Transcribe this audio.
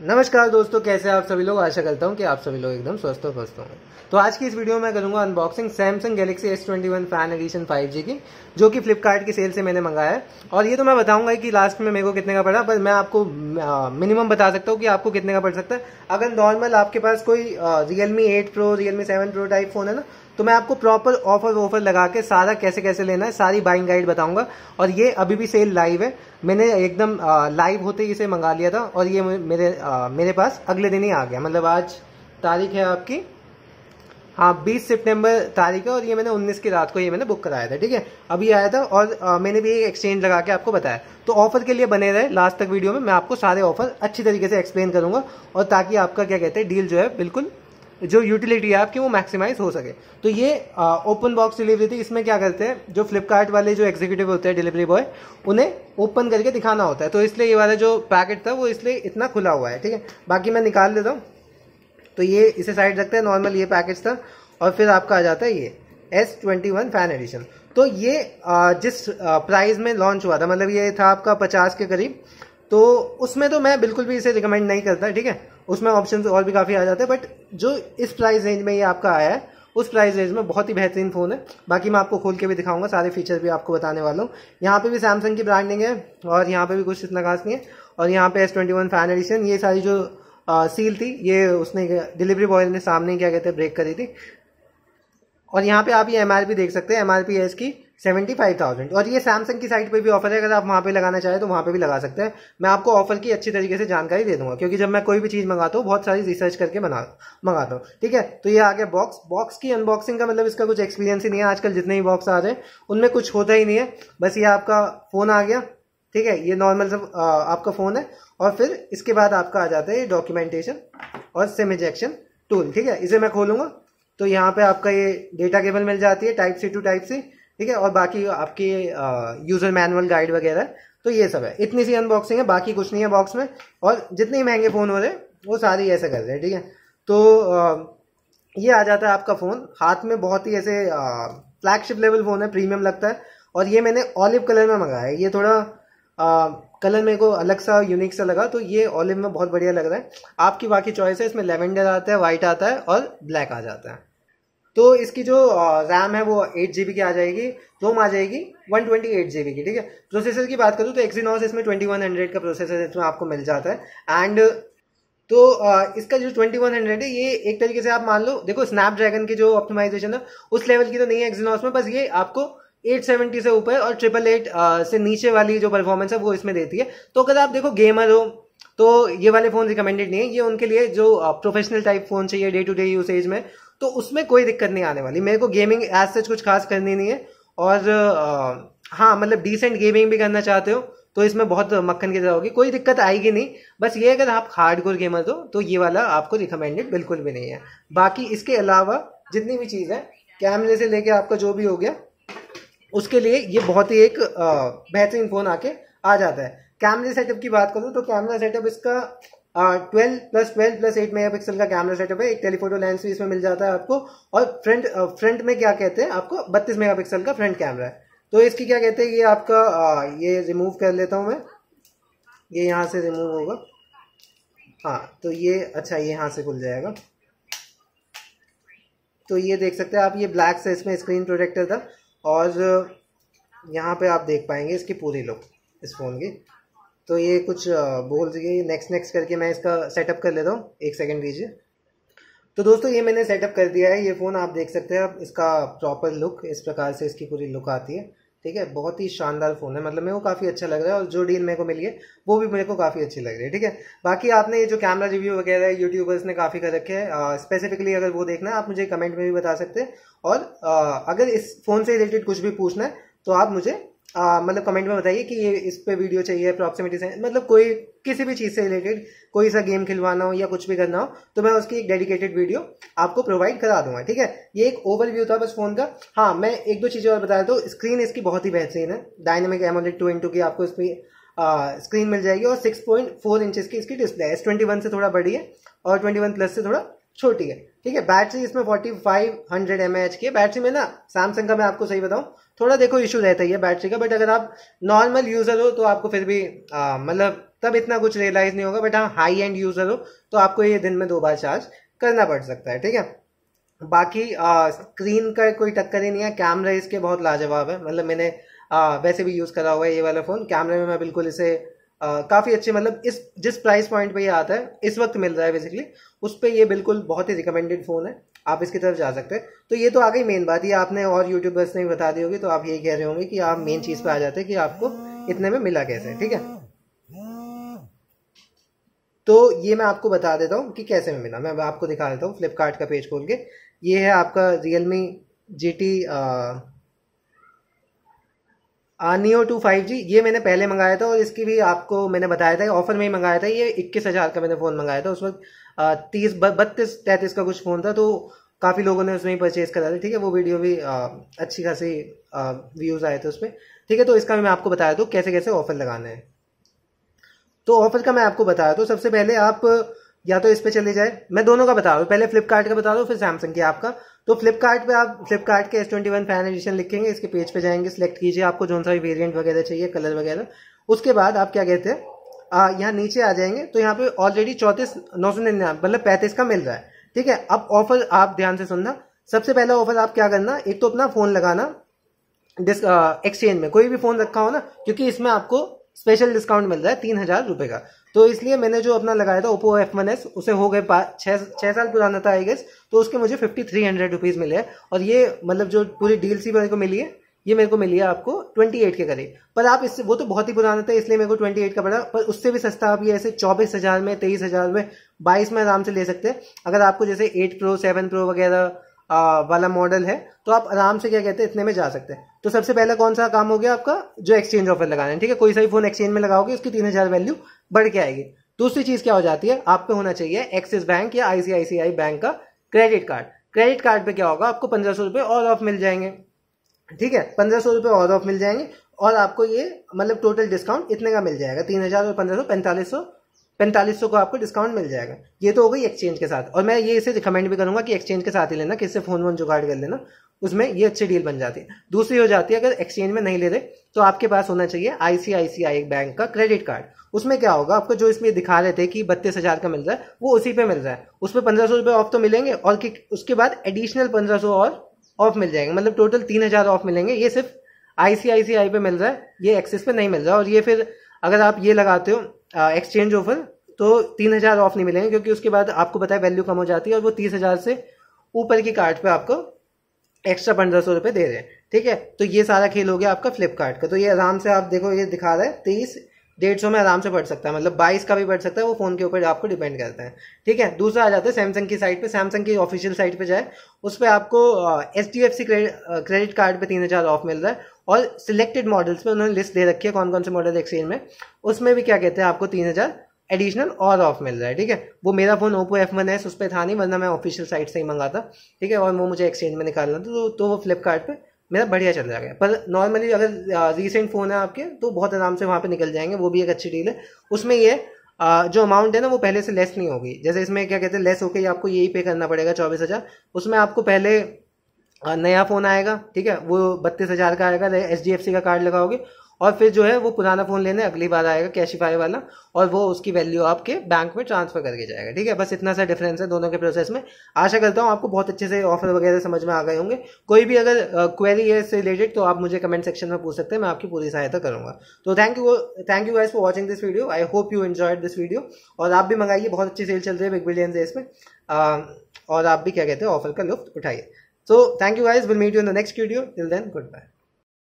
नमस्कार दोस्तों, कैसे आप सभी लोग? आशा करता हूँ कि आप सभी लोग एकदम स्वस्थ और स्वस्थ होंगे। तो आज की इस वीडियो में करूँगा unboxing Samsung Galaxy S twenty one fan edition five G की, जो कि फ्लिपकार्ट की सेल से मैंने मंगाया है। और ये तो मैं बताऊँगा कि लास्ट में मेरे को कितने का पड़ा, पर मैं आपको मिनिमम बता सकता हूँ कि आपको कितने का पड़ सकता है। अगर नॉर्मल आपके पास कोई Realme eight pro Realme seven pro type phone है ना तो मैं आपको प्रॉपर ऑफ़र ऑफ़र लगा के सारा कैसे कैसे लेना है सारी बाइंग गाइड बताऊँगा। और ये अभी भी सेल लाइव है। मैंने एकदम लाइव होते ही इसे मंगा लिया था और ये मेरे आ, मेरे पास अगले दिन ही आ गया। मतलब आज तारीख है आपकी। हाँ 20 सितंबर तारीख है और ये मैंने 19 की रात को ये मैंने बुक कराया था ठीक है? अभी आया था और आ, मैंने भी एक एक्सचेंज लगा के आपको बताया। तो ऑफ़र के लिए बने रहे लास्ट तक वीडियो में। मैं आपको सारे ऑफ़र अच्छी तरीके से एक्सप्लेन करूँगा और ताकि आपका क्या कहते हैं डील जो है बिल्कुल जो यूटिलिटी है आपकी, वो मैक्सिमाइज हो सके। तो ये ओपन बॉक्स डिलीवरी थी, इसमें क्या करते हैं, जो फ्लिपकार्ट वाले जो एग्जीक्यूटिव होते हैं डिलीवरी बॉय उन्हें ओपन करके दिखाना होता है। तो इसलिए ये वाला जो पैकेट था, वो इसलिए इतना खुला हुआ है, ठीक है? बाकी मैं निकाल लेता हूँ। तो ये, इसे साइड रखते हैं नॉर्मल ये पैकेज था, और फिर आपका आ जाता है ये S twenty one fan edition तो ये जिस प्राइस में लॉन्च हुआ था मतलब ये था आपका पचास के करीब तो उसमें तो मैं बिल्कुल भी इसे रिकमेंड नहीं करता, ठीक है? उसमें ऑप्शन और भी काफ़ी आ जाते हैं बट जो इस प्राइस रेंज में ये आपका आया है उस प्राइस रेंज में बहुत ही बेहतरीन फ़ोन है। बाकी मैं आपको खोल के भी दिखाऊँगा सारे फीचर भी आपको बताने वाला हूँ। यहाँ पे भी सैमसंग की ब्रांडिंग है और यहाँ पे भी कुछ इतना खास नहीं है। और यहाँ पे S twenty one fan edition ये सारी जो आ, सील थी ये उसने डिलीवरी बॉय ने सामने क्या कहते हैं ब्रेक करी थी। और यहाँ पर आप ये एमआरपी देख सकते हैं एम है इसकी सेवेंटी फाइव थाउज़ेंड। और ये सैमसंग की साइट पे भी ऑफ़र है, अगर आप वहाँ पे लगाना चाहें तो वहाँ पे भी लगा सकते हैं। मैं आपको ऑफ़र की अच्छी तरीके से जानकारी दे दूँगा, क्योंकि जब मैं कोई भी चीज़ मंगाता हूँ, बहुत सारी रिसर्च करके बना, मंगाता हूँ। ठीक है? तो ये आ गया बॉक्स बॉक्स की अनबॉक्सिंग का मतलब इसका कुछ एक्सपीरियंस ही नहीं है। आजकल जितने ही बॉक्स आ रहे हैं, उनमें कुछ होता ही नहीं है। बस ये आपका फ़ोन आ गया। ठीक है? ये नॉर्मल सब आपका फ़ोन है। और फिर इसके बाद आपका आ जाता है ये डॉक्यूमेंटेशन और सिम इजेक्शन टूल ठीक है? इसे मैं खोलूँगा। तो यहाँ पे आपका ये डेटा केबल मिल जाती है type C to type C ठीक है और बाकी आपकी यूज़र मैनुअल गाइड वगैरह तो ये सब है। इतनी सी अनबॉक्सिंग है बाकी कुछ नहीं है बॉक्स में और जितने महँगे फ़ोन हो रहे वो सारे ऐसे कर रहे हैं ठीक है? तो ये आ जाता है आपका फ़ोन हाथ में बहुत ही ऐसे फ्लैगशिप लेवल फ़ोन है प्रीमियम लगता है और ये मैंने ऑलिव कलर में मंगाया है। ये थोड़ा आ, कलर मेरे को अलग सा यूनिक सा लगा तो ये ऑलिव में बहुत बढ़िया लग रहा है। आपकी बाकी चॉइस है इसमें लेवेंडर आता है वाइट आता है और ब्लैक आ जाता है। तो इसकी जो रैम है वो एट जी की आ जाएगी रोम आ जाएगी वन ट्वेंटी एट जी की, ठीक है? प्रोसेसर की बात करूँ तो एक्सीनॉस इसमें ट्वेंटी वन हंड्रेड का प्रोसेसर इसमें आपको मिल जाता है। एंड तो इसका जो ट्वेंटी वन हंड्रेड है, ये एक तरीके से आप मान लो, देखो स्नैपड्रैगन की जो ऑप्टिमाइजेशन है उस लेवल की तो नहीं है एक्सीनॉस में, बस ये आपको 870 से ऊपर और ट्रिपल एट से नीचे वाली जो परफॉर्मेंस है वो इसमें देती है। तो अगर आप देखो गेमर हो तो ये वाले फ़ोन रिकमेंडेड नहीं है, ये उनके लिए जो प्रोफेशनल टाइप फ़ोन चाहिए डे टू डे यूसेज में तो उसमें कोई दिक्कत नहीं आने वाली। मेरे को गेमिंग एज सच कुछ खास करनी नहीं है। और आ, हाँ मतलब डिसेंट गेमिंग भी करना चाहते हो तो इसमें बहुत मक्खन की तरह होगी। कोई दिक्कत आएगी नहीं। बस ये अगर आप हार्ड कोर गेमर हो तो ये वाला आपको रिकमेंडेड बिल्कुल भी नहीं है। बाकी इसके अलावा जितनी भी चीज़ है कैमरे से लेके आपका जो भी हो गया उसके लिए ये बहुत ही एक बेहतरीन फ़ोन आके आ जाता है। कैमरे सेटअप की बात करूँ तो कैमरा सेटअप इसका twelve plus twelve plus eight mega pixel का कैमरा सेटअप है। एक टेलीफोटो लेंस भी इसमें मिल जाता है आपको। और फ्रंट फ्रंट में क्या कहते हैं? आपको बत्तीस मेगा पिक्सल का फ्रंट कैमरा है। तो इसकी क्या कहते हैं? ये आपका आ, ये रिमूव कर लेता हूँ मैं। ये यहाँ से रिमूव होगा। हाँ तो ये अच्छा ये यहाँ से खुल जाएगा। तो ये देख सकते हैं आप ये ब्लैक से इसमें स्क्रीन प्रोटेक्टर था। और यहाँ पे आप देख पाएँगे इसकी पूरी लुक इस फ़ोन की। तो ये कुछ बोल रही नेक्स्ट नेक्स्ट करके मैं इसका सेटअप कर लेता हूँ। एक सेकेंड दीजिए तो दोस्तों ये मैंने सेटअप कर दिया है। ये फ़ोन आप देख सकते हैं। आप इसका प्रॉपर लुक इस प्रकार से इसकी पूरी लुक आती है। ठीक है? बहुत ही शानदार फ़ोन है। मतलब मेरे को काफ़ी अच्छा लग रहा है और जो डील मेरे को मिली है वो भी मेरे को काफ़ी अच्छी लग रही है। ठीक है? बाकी आपने ये जो कैमरा रिव्यू वगैरह यूट्यूबर्स ने काफ़ी कर रखे हैं स्पेसिफिकली अगर वो देखना है आप मुझे कमेंट में भी बता सकते हैं। और आ, अगर इस फ़ोन से रिलेटेड कुछ भी पूछना है तो आप मुझे मतलब कमेंट में बताइए कि ये इस पे वीडियो चाहिए अप्रॉक्सीमेटली से मतलब कोई किसी भी चीज़ से रिलेटेड कोई सा गेम खिलवाना हो या कुछ भी करना हो तो मैं उसकी एक डेडिकेटेड वीडियो आपको प्रोवाइड करा दूँगा, ठीक है? ये एक ओवरव्यू था बस फ़ोन का। हाँ मैं एक दो चीज़ें और बता देता हूँ स्क्रीन इसकी बहुत ही बेहतरीन है। डायनेमिक एमोलेड टू इंटू की आपको इसमें स्क्रीन मिल जाएगी और सिक्स पॉइंट फोर इंचज की इसकी डिस्प्ले एस ट्वेंटी वन से थोड़ा बड़ी है और ट्वेंटी वन प्लस से थोड़ा छोटी है। ठीक है बैटरी इसमें forty five hundred M H की बैटरी में ना सैमसंग का मैं आपको सही बताऊँ थोड़ा देखो इशू रहता ही है बैटरी का बट अगर आप नॉर्मल यूज़र हो तो आपको फिर भी मतलब तब इतना कुछ रियलाइज़ नहीं होगा बट हाँ हाई एंड यूज़र हो तो आपको ये दिन में दो बार चार्ज करना पड़ सकता है। ठीक है? बाकी आ, स्क्रीन का कोई टक्कर ही नहीं है। कैमरा इसके बहुत लाजवाब है। मतलब मैंने आ, वैसे भी यूज़ करा हुआ है ये वाला फ़ोन कैमरे में मैं बिल्कुल इसे काफ़ी अच्छे मतलब इस, जिस प्राइस पॉइंट पे ये आता है, इस वक्त मिल रहा है बेसिकली उस पर ये बिल्कुल बहुत ही रिकमेंडेड फ़ोन है। आप इसकी तरफ़ जा सकते हैं। तो ये तो आ गई मेन बात। ये आपने और यूट्यूबर्स ने भी बता दी होगी तो आप ये कह रहे होंगे कि आप मेन चीज़ पर आ जाते हैं कि आपको इतने में मिला कैसे, ठीक है? तो ये मैं आपको बता देता हूँ कि कैसे में मिला। मैं आपको दिखा देता हूँ फ्लिपकार्ट का पेज खोल के। ये है आपका Realme G T Neo two five G ये मैंने पहले मंगाया था और इसकी भी आपको मैंने बताया था ऑफ़र में ही मंगाया था ये इक्कीस हज़ार का मैंने फ़ोन मंगाया था उस वक्त तीस बत्तीस तैंतीस का कुछ फ़ोन था तो काफ़ी लोगों ने उसमें ही परचेज करा था ठीक है वो वीडियो भी आ, अच्छी खासी व्यूज़ आए थे उसमें ठीक है तो इसका मैं आपको बताया दूँ कैसे कैसे ऑफ़र लगाना है। तो ऑफ़र का मैं आपको बताया तो सबसे पहले आप या तो इस पर चले जाए मैं दोनों का बता रहा हूँ पहले फ्लिपकार्ट का बता दो फिर सैमसंग की आपका तो फ्लिपकार्ट पे आप फ्लिपकार्ट के S twenty one fan edition लिखेंगे, इसके पेज पे जाएँगे सिलेक्ट कीजिए, आपको जो सा भी वेरियंट वगैरह चाहिए कलर वगैरह। उसके बाद आप क्या कहते हैं यहाँ नीचे आ जाएँगे तो यहाँ पे ऑलरेडी चौंतीस, नौ सौ निन्यानवे मतलब पैंतीस का मिल रहा है। ठीक है, अब ऑफ़र आप ध्यान से सुनना। सबसे पहला ऑफ़र आप क्या करना, एक तो अपना फ़ोन लगाना, डिस एक्सचेंज में। कोई भी फ़ोन रखा हो ना, क्योंकि इसमें आपको स्पेशल डिस्काउंट मिल रहा है, तीन हज़ार रुपए का। तो इसलिए मैंने जो अपना लगाया था ओप्पो एफ़ वन एस उसे हो गए छह छह साल पुराना था आई गेस तो उसके मुझे फिफ्टी थ्री हंड्रेड रुपीज़ मिले और ये मतलब जो पूरी डील सी मेरे को मिली है, ये मेरे को मिली है आपको 28 के करीब। पर आप इससे, वो तो बहुत ही पुराना था, इसलिए मेरे को 28 का पड़ा। पर उससे भी सस्ता आप ये ऐसे चौबीस हज़ार में, तेईस हज़ार में बाईस में आराम से ले सकते हैं। अगर आपको जैसे एट प्रो सेवन प्रो वगैरह वाला मॉडल है तो आप आराम से क्या कहते हैं, इतने में जा सकते हैं। तो सबसे पहले कौन सा काम हो गया आपका? जो एक्सचेंज ऑफ़र लगाना है, ठीक है? कोई सा भी फ़ोन एक्सचेंज में लगाओगे, उसकी तीन हज़ार वैल्यू बढ़ के आएगी। दूसरी चीज़ क्या हो जाती है? आप पे होना चाहिए एक्सिस बैंक या आईसीआईसीआई बैंक का क्रेडिट कार्ड क्रेडिट कार्ड पे क्या होगा? आपको पंद्रह सौ रुपए और ऑफ़ मिल जाएँगे। ठीक है? पंद्रह सौ और ऑफ़ मिल जाएँगे और आपको ये मतलब टोटल डिस्काउंट इतने का मिल जाएगा। तीन हज़ार और पंद्रह सौ, पैंतालीस सौ पैंतालीस सौ को आपको डिस्काउंट मिल जाएगा। ये तो हो गई एक्सचेंज के साथ। और मैं ये इसे रिकमेंड भी करूँगा कि एक्सचेंज के साथ ही लेना किससे फ़ोन वोन जुगाड़ कर लेना, उसमें ये अच्छी डील बन जाती है। दूसरी हो जाती है, अगर एक्सचेंज में नहीं ले रहे तो आपके पास होना चाहिए आईसीआईसीआई बैंक का क्रेडिट कार्ड उसमें क्या होगा, आपको जो इसमें दिखा रहे थे कि बत्तीस हज़ार का मिल रहा है, वो उसी पे मिल रहा है। उसमें पंद्रह सौ रुपए ऑफ़ तो मिलेंगे, और कि उसके बाद एडिशनल पंद्रह सौ और ऑफ़ मिल जाएँगे। मतलब टोटल तीन हज़ार ऑफ़ मिलेंगे। ये सिर्फ़ आईसीआईसीआई पे मिल रहा है, ये एक्सिस पे नहीं मिल रहा। और ये फिर अगर आप ये लगाते हो एक्सचेंज ऑफ़र तो तीन हज़ार ऑफ़ नहीं मिलेंगे, क्योंकि उसके बाद आपको पता है वैल्यू कम हो जाती है और वो तीस हज़ार से ऊपर की कार्ड पे आपको एक्स्ट्रा पंद्रह सौ रुपए दे रहे हैं। ठीक है? तो ये सारा खेल हो गया आपका फ्लिपकार्ट का। तो ये आराम से आप देखो, ये दिखा रहा है तेईस डेढ़ सौ में आराम से पढ़ सकता है। मतलब बाईस का भी पढ़ सकता है, वो फ़ोन के ऊपर आपको डिपेंड करता है। ठीक है? दूसरा आ जाता है सैमसंग की साइट पे। सैमसंग की ऑफिशियल साइट पे जाए, उस पर आपको H D F C credit card पे तीन हज़ार ऑफ़ मिल रहा है। और सिलेक्टेड मॉडल्स में उन्होंने लिस्ट दे रखी है कौन कौन से मॉडल एक्सचेंज में। उसमें भी क्या कहते हैं आपको तीन हज़ार एडिशनल और ऑफ़ मिल रहा है ठीक है? वो मेरा phone Oppo F one S उस पर था नहीं वरना मैं ऑफिशियल साइट से ही मंगाता ठीक है? और वो मुझे एक्सचेंज में निकालना था तो, तो वो फ्लिपकार्ट मेरा बढ़िया चल जाएगा पर नॉर्मली अगर रिसेंट फ़ोन है आपके तो बहुत आराम से वहाँ पे निकल जाएँगे वो भी एक अच्छी डील है। उसमें ये जो अमाउंट है ना वो पहले से लेस नहीं होगी। जैसे इसमें क्या कहते हैं लेस होकर आपको यही पे करना पड़ेगा चौबीस हज़ार। उसमें आपको पहले नया फ़ोन आएगा, ठीक है? वो बत्तीस हज़ार का आएगा एच डी एफ़ सी का कार्ड लगाओगे, और फिर जो है वो पुराना फ़ोन लेने अगली बार आएगा कैशिफाई वाला, और वो उसकी वैल्यू आपके बैंक में ट्रांसफ़र करके जाएगा, ठीक है? बस इतना सा डिफरेंस है दोनों के प्रोसेस में। आशा करता हूँ आपको बहुत अच्छे से ऑफ़र वगैरह समझ में आ गए होंगे। कोई भी अगर क्वेरी है इससे रिलेटेड तो आप मुझे कमेंट सेक्शन में पूछ सकते हैं, मैं आपकी पूरी सहायता करूँगा। तो thank you thank you guys for watching this video I hope you enjoyed this video और आप भी मंगाइए, बहुत अच्छी सेल चल रही है बिग बिलियन डेज़ में। और आप भी क्या कहते हैं ऑफ़र का लुफ्त उठाइए। So thank you guys. We'll meet you in the next video. Till then, goodbye.